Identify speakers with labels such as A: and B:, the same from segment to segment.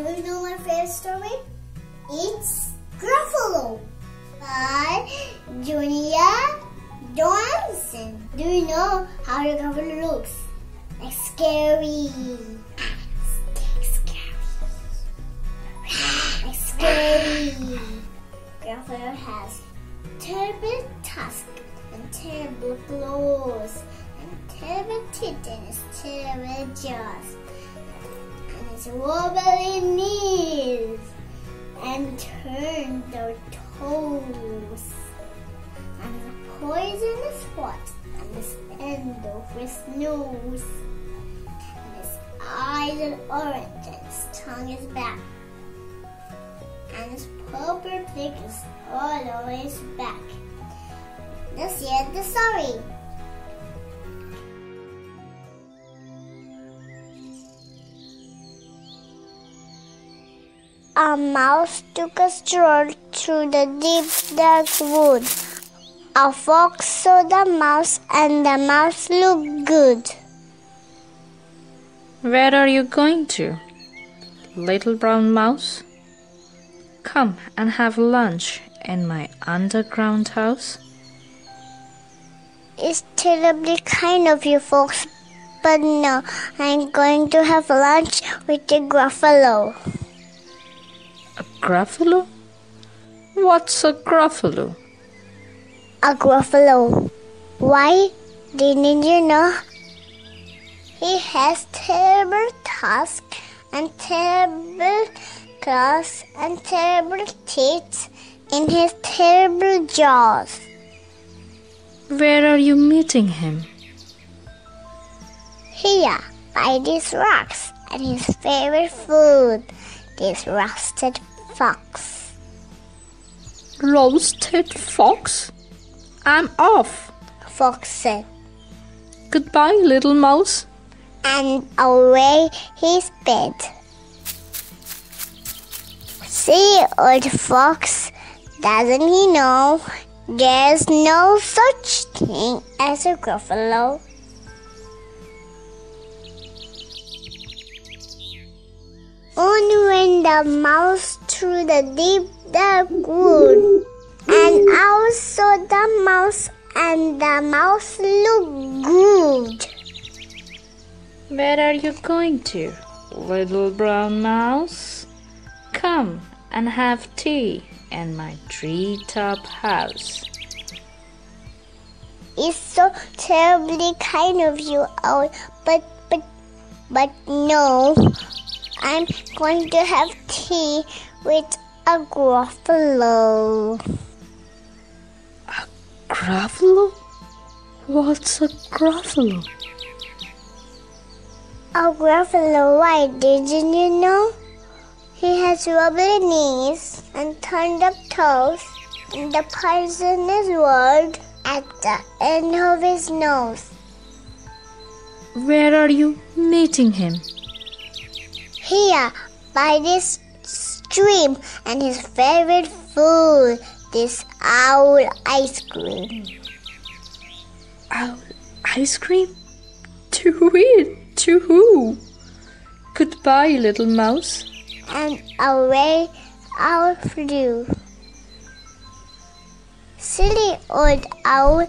A: Do you know my favorite story? It's Gruffalo by Julia Johnson. Do you know how the Gruffalo looks? Like scary. Scary. Like scary. Gruffalo has terrible tusks and terrible claws and terrible teeth and terrible jaws and his wobbly knees and turned their toes. And his poisonous spots on his end of his nose. And his eyes are orange. And his tongue is black. And his purple prick is all over his back. Let's hear the story. A mouse took a stroll through the deep dark wood. A fox saw the mouse and the mouse looked good.
B: Where are you going to, little brown mouse? Come and have lunch in my underground house.
A: It's terribly kind of you folks, but no, I'm going to have lunch with the Gruffalo.
B: Gruffalo? What's a gruffalo?
A: A Gruffalo. Why? Didn't you know? He has terrible tusks and terrible claws and terrible teeth in his terrible jaws.
B: Where are you meeting him?
A: Here, by these rocks, and his favorite food, this roasted fox.
B: Roasted fox? I'm off.
A: Fox said,
B: Goodbye, little mouse.
A: and away he sped. See, old fox, doesn't he know there's no such thing as a gruffalo? Only when the mouse through the deep dark wood, and owl saw the mouse, and the mouse looked good.
B: Where are you going to, little brown mouse? Come and have tea in my treetop house.
A: It's so terribly kind of you, Owl, but but but no. I'm going to have tea with a gruffalo.
B: A gruffalo? What's a gruffalo?
A: A gruffalo, why didn't you know? He has wobbly knees and turned up toes and the poisonous word at the end of his nose.
B: Where are you meeting him?
A: Here, by this stream, and his favorite food, this owl ice cream.
B: Owl ice cream? To it? To who? Goodbye, little mouse.
A: And away owl flew. Silly old owl,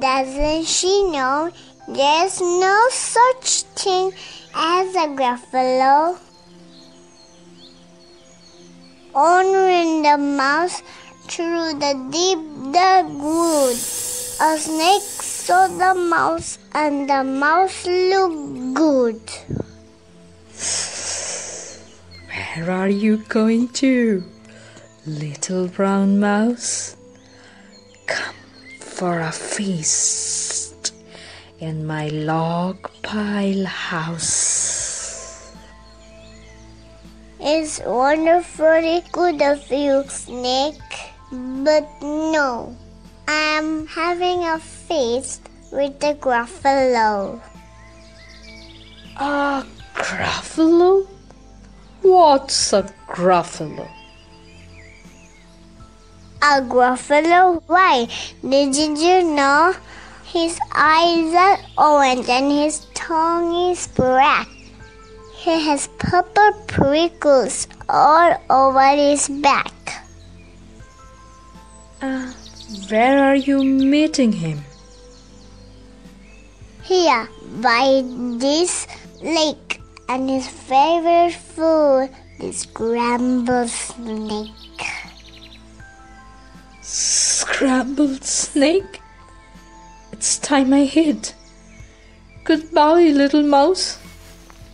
A: doesn't she know there's no such thing as a gruffalo? On went the mouse through the deep dark wood. A snake saw the mouse, and the mouse looked good.
B: Where are you going to, little brown mouse? Come for a feast in my log pile house.
A: It's wonderfully good of you, Snake. But no, I'm having a feast with the Gruffalo.
B: A gruffalo? What's a gruffalo?
A: A Gruffalo? Why, didn't you know? His eyes are orange and his tongue is black. He has purple prickles all over his back.
B: Uh, where are you meeting him?
A: Here, by this lake, and his favorite food is scrambled snake.
B: Scrambled snake? It's time I hid. Goodbye, little mouse.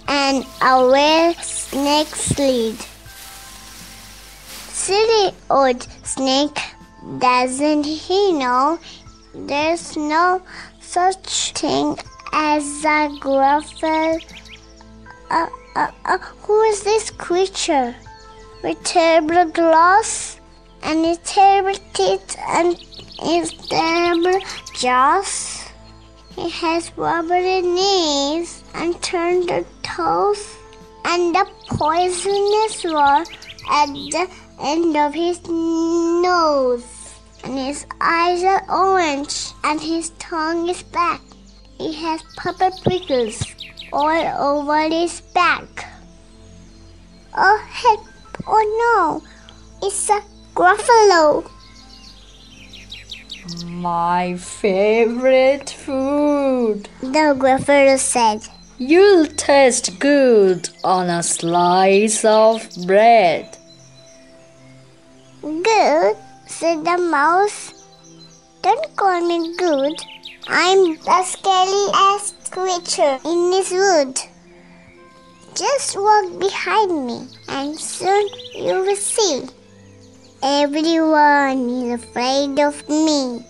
A: And away snake slid. Silly old snake, doesn't he know there's no such thing as a gruffle? Uh, uh, uh, who is this creature with terrible claws and his terrible teeth and his terrible jaws? He has wobbly knees and turned the toes and the poisonous roar at the end of his nose. And his eyes are orange and his tongue is black. He has purple prickles all over his back. Oh, help! Oh no! It's a Gruffalo!
B: My favorite food.
A: The Gruffalo said.
B: You'll taste good on a slice of bread.
A: Good, said the mouse. Don't call me good. I'm the scariest creature in this wood. Just walk behind me, and soon you will see. Everyone is afraid of me,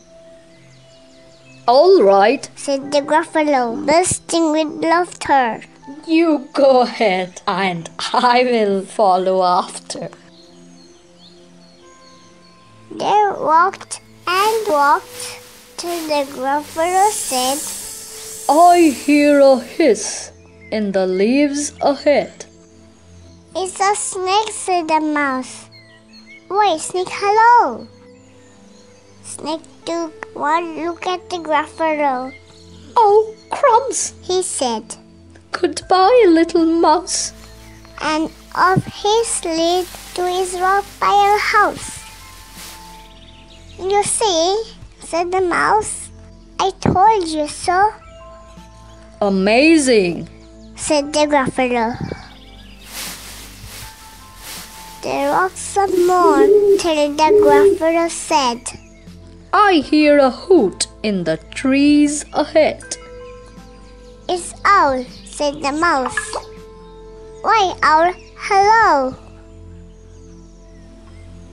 B: All right,
A: said the Gruffalo, bursting with laughter.
B: you go ahead and I will follow after.
A: They walked and walked till the Gruffalo said,
B: I hear a hiss in the leaves ahead.
A: It's a snake, said the mouse. Wait, Snake, hello. Snake took one look at the Gruffalo.
B: Oh, crumbs!
A: He said,
B: Goodbye, little mouse.
A: and off he slid to his rock pile house. You see, said the mouse, I told you so,
B: Amazing!
A: said the Gruffalo. They walked some more till the Gruffalo said,
B: I hear a hoot in the trees ahead.
A: It's Owl, said the mouse. Why, Owl, hello.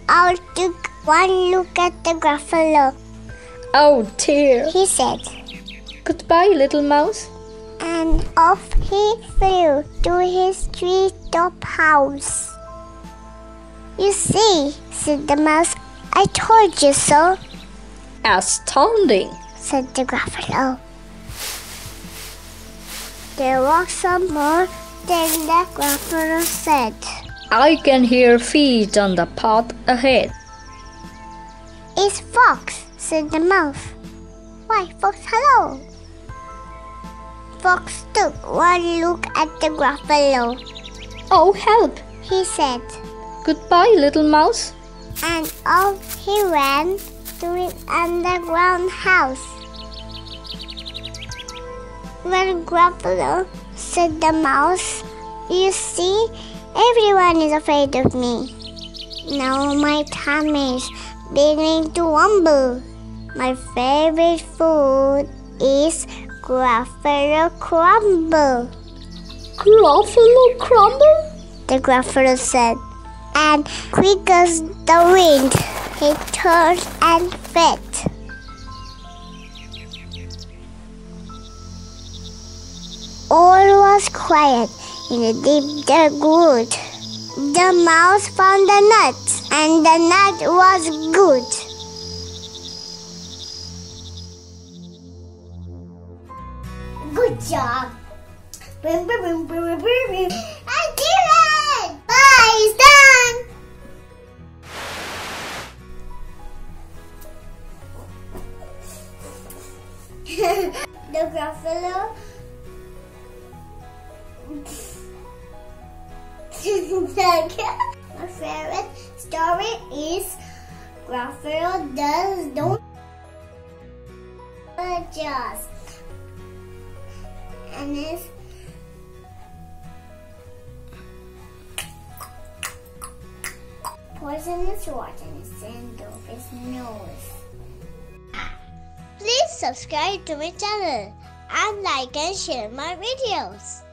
A: Owl took one look at the Gruffalo.
B: Oh dear.
A: He said,
B: Goodbye, little mouse.
A: and off he flew to his tree-top house. You see, said the mouse, I told you so,
B: Astounding!
A: said the Gruffalo. There walked some more, then the Gruffalo said,
B: I can hear feet on the path ahead.
A: It's Fox, said the mouse. Why, Fox, hello. Fox took one look at the Gruffalo.
B: Oh, help!
A: He said,
B: Goodbye, little mouse.
A: and off he ran to his underground house. Well, Gruffalo, said the mouse, you see, everyone is afraid of me. Now my tummy is beginning to rumble. My favorite food is Gruffalo crumble.
B: Gruffalo crumble?
A: the Gruffalo said. And quick as the wind, he turned and fled. All was quiet in the deep dark wood. The mouse found a nut, and the nut was good. Good job. I did it! Bye, it's done. the Gruffalo. My favorite story is Gruffalo does don't just and it's poisonous water in his nose. Subscribe to my channel and like and share my videos.